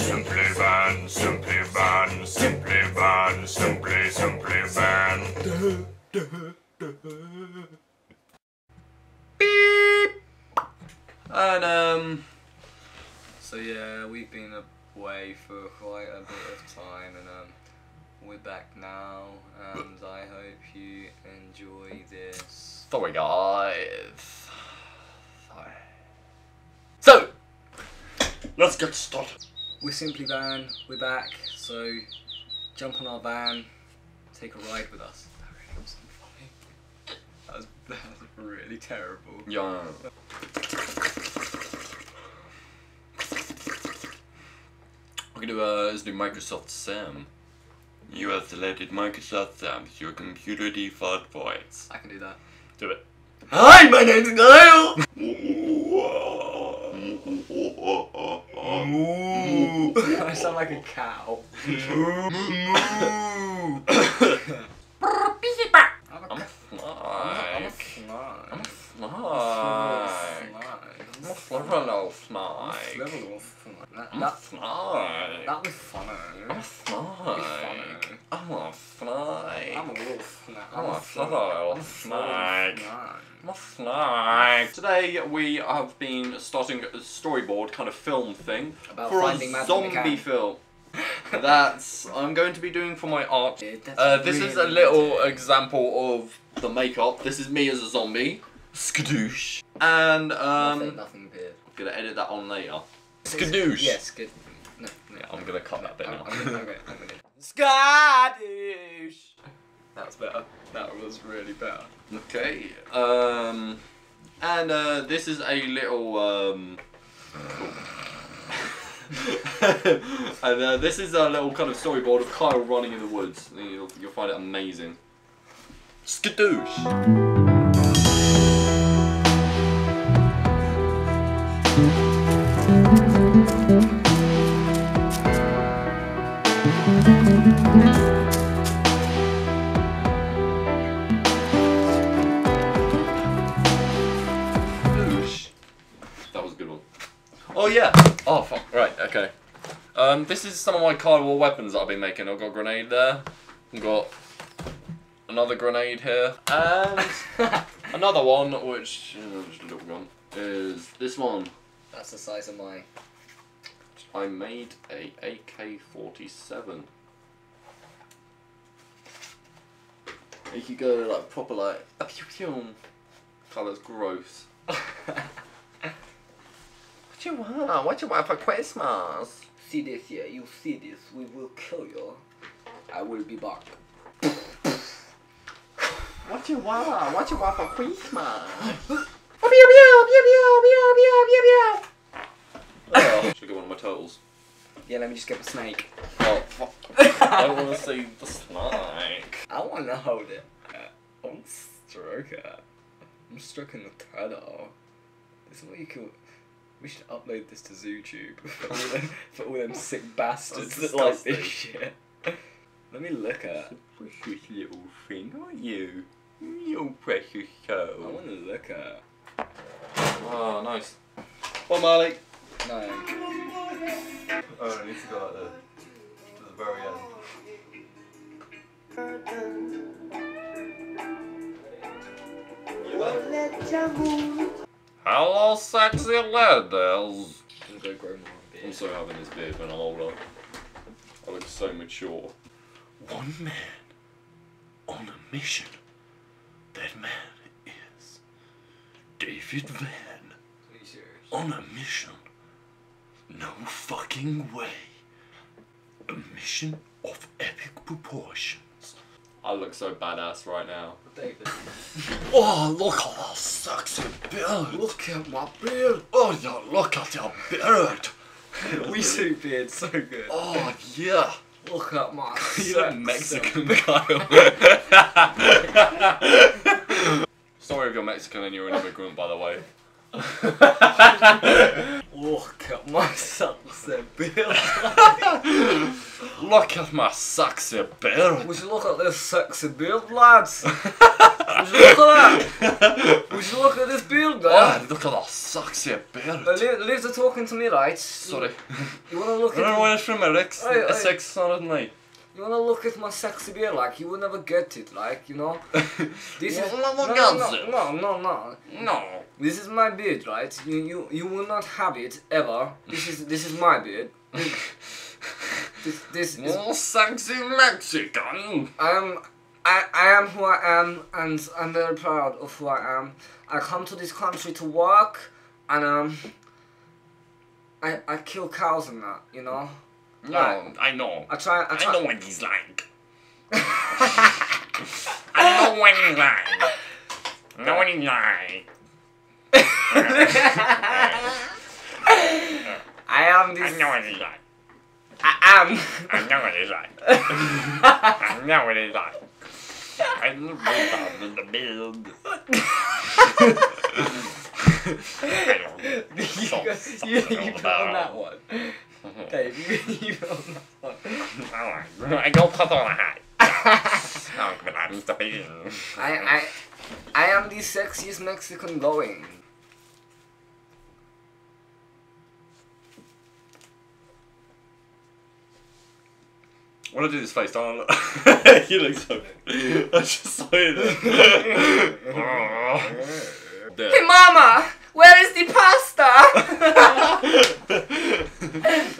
Simply Vann, Simply Vann, Simply Vann, Simply, Simply Vann. And um, so yeah, we've been away for quite a bit of time, and um, we're back now, and I hope you enjoy this. Sorry, guys. Sorry. So, let's get started. We're Simply Vann, we're back, so jump on our van, take a ride with us. That really wasn't funny. That was, that was really terrible. Yeah. We're gonna uh, let's do Microsoft Sam. You have selected Microsoft Sam as your computer default voice. I can do that. Do it. Hi, my name's Kyle. I sound like a cow. I'm a, I'm a I'm a snake. fly. I'm a I'm a snake. I'm a little snake. That, I'm a that, snake. that was funny. I'm a snake. I'm a snake. I'm a little snack. I'm a snack. little I'm a snake. snack. I'm a snake. Today we have been starting a storyboard kind of film thing About for finding a zombie film. That's I'm going to be doing for my art. Yeah, Uh, this is a little good. example of the makeup. This is me as a zombie. Skadoosh. And um, nothing, nothing beard. I'm gonna edit that on later. Skadoosh. Yes, good. No, no. Yeah, I'm gonna cut that bit I'm, now. I'm gonna, I'm gonna, I'm gonna. Skadoosh. That was better. That was really better. Okay. Um, and uh, this is a little um. and uh, this is a little kind of storyboard of Kyle running in the woods. You'll, you'll find it amazing. Skadoosh. Skadoosh. Yeah. Oh fuck. Right. Okay. Um, this is some of my War weapons that I've been making. I've got a grenade there. I've got another grenade here, and another one, which uh, just a little gun, is this one. That's the size of my. I made a AK-47. You could go like proper like a pew pew. God, that's gross. What you want? What you want for Christmas? see this here. You see this. We will kill you. I will be back. What you want? What you want for Christmas? oh, should get one of my turtles. Yeah, let me just get the snake. Oh, fuck. I don't want to see the snake. I want to hold it. Uh, I want to stroke it. I'm stroking the turtle. This is what you call. We should upload this to ZooTube for all them, for all them sick bastards that like this shit. Let me look at. Precious little thing, aren't you? You precious I want to look at. Oh, nice. Well, Marley. No. Oh, I need to go like the, to the very end. Hello, sexy ladies. I'm gonna grow more. I'm so having this beard when I'm older. I look so mature. One man on a mission. That man is David Vann. Are you serious? On a mission. No fucking way. A mission of epic proportions. I look so badass right now. David. Oh, look at that sexy beard. Look at my beard. Oh, yeah, look at your beard. we suit beard so good. Oh, yeah. Look at my. You look sexy Mexican, Kyle. Sorry if you're Mexican and you're an immigrant, by the way. Look at my sexy beard. Look at my sexy beard. Would you look at this sexy beard, lads? Would you look at that? Would you look at this beard there? Oh, look at that sexy beard. Uh, Li- Liz are talking to me, right? Sorry. You wanna look I don't know at where it's from, Alex. Oi, oi. A sex son night. You wanna look at my sexy beard like you will never get it, like you know. This is no, no no, no, no, no. This is my beard, right? You you you will not have it ever. This is this is my beard. This this is Oh, sexy Mexican. I am I, I am who I am and I'm very proud of who I am. I come to this country to work and um I I kill cows and that, you know? No, I know. I try I I know what he's like. I know what he's like. I know what he's like. I am this. I know what he's like. I am I know what he's like. I know what he's like. I look good in the build. you, you, you put on that one. Dave, you, you put on. I go put on a hat. Oh, but I'm the build. I I I am the sexiest Mexican going. When I do this face, don't I look? you look so. I just saw it. Oh. Hey mama, where is the pasta?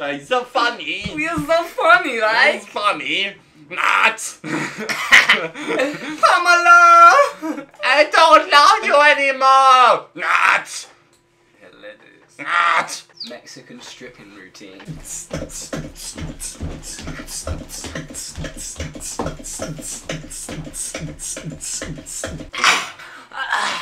It's so funny. We are so funny, right? It's funny. Not. Pamela! I don't love you anymore. Not. Not. Mexican stripping routine.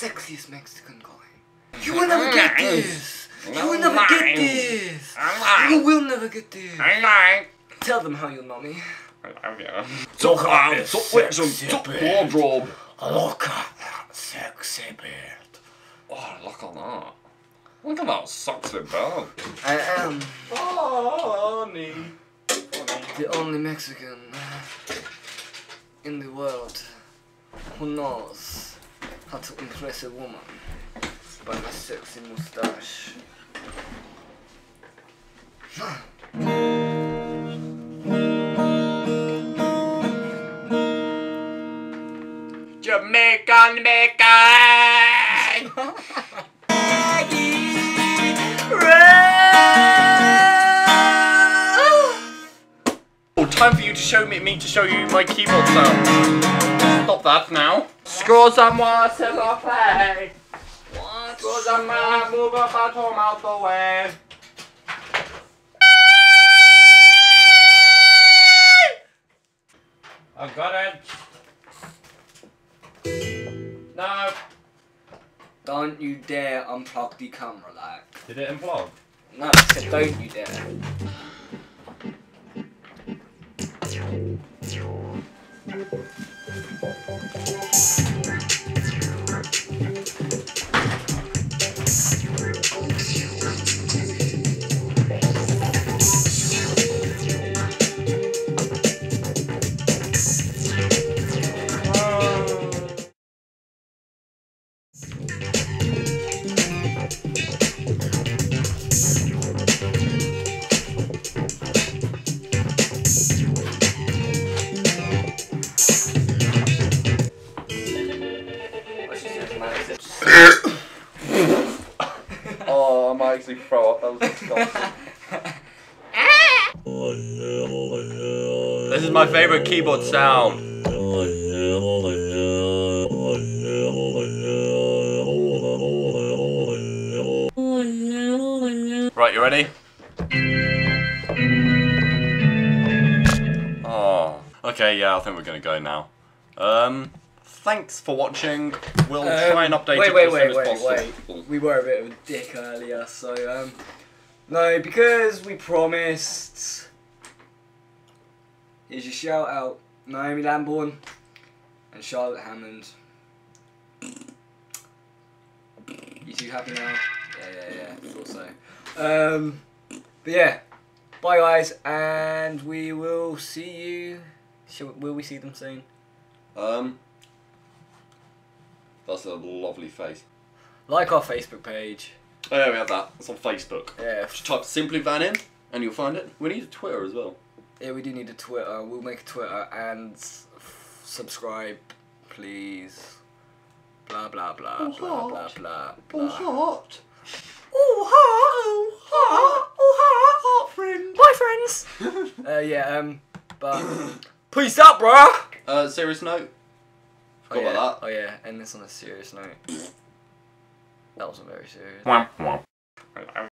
I'm the sexiest Mexican guy. You will never mm-hmm. get this! You will never get mm-hmm. this! You will never get this! I like. Tell them how you know me. I love you. Look at um, this sexy wardrobe. Look at that sexy beard. Oh, look at that. Look at that sexy bird. I am Funny. the only Mexican in the world who knows how to impress a woman by my sexy mustache. Jamaican bacon. Oh, time for you to show me, me to show you my keyboard sound. Stop that now. Scores on what play. What? Scores on my move up at home out the way. I've got it. No. Don't you dare unplug the camera, like. Did it implode? No, don't you dare. this is my favorite keyboard sound. Right, you ready? Oh, okay, yeah, I think we're gonna go now. Um, thanks for watching. We'll try and update Um, wait, it wait, as wait, soon as wait, possible. wait. We were a bit of a dick earlier, so um, no, because we promised. Here's your shout out, Naomi Lambourne and Charlotte Hammond. You two happy now? Yeah, yeah, yeah. I Thought so. Um, but yeah, bye guys, and we will see you. Shall, will we see them soon? Um, that's a lovely face. Like our Facebook page. Oh yeah, we have that. It's on Facebook. Yeah, Just type Simply Vann in, and you'll find it. We need a Twitter as well. yeah, we do need a Twitter. We'll make a Twitter and f- subscribe, please. Blah blah blah Oh, blah blah heart. blah Oh, blah. heart. Oh heart, oh heart, oh heart, friend. Bye friends. uh, yeah, um, but peace out, bruh. Uh, serious note. Oh Forgot yeah. about that. Oh yeah, end this on a serious note. That wasn't very serious. Womp womp.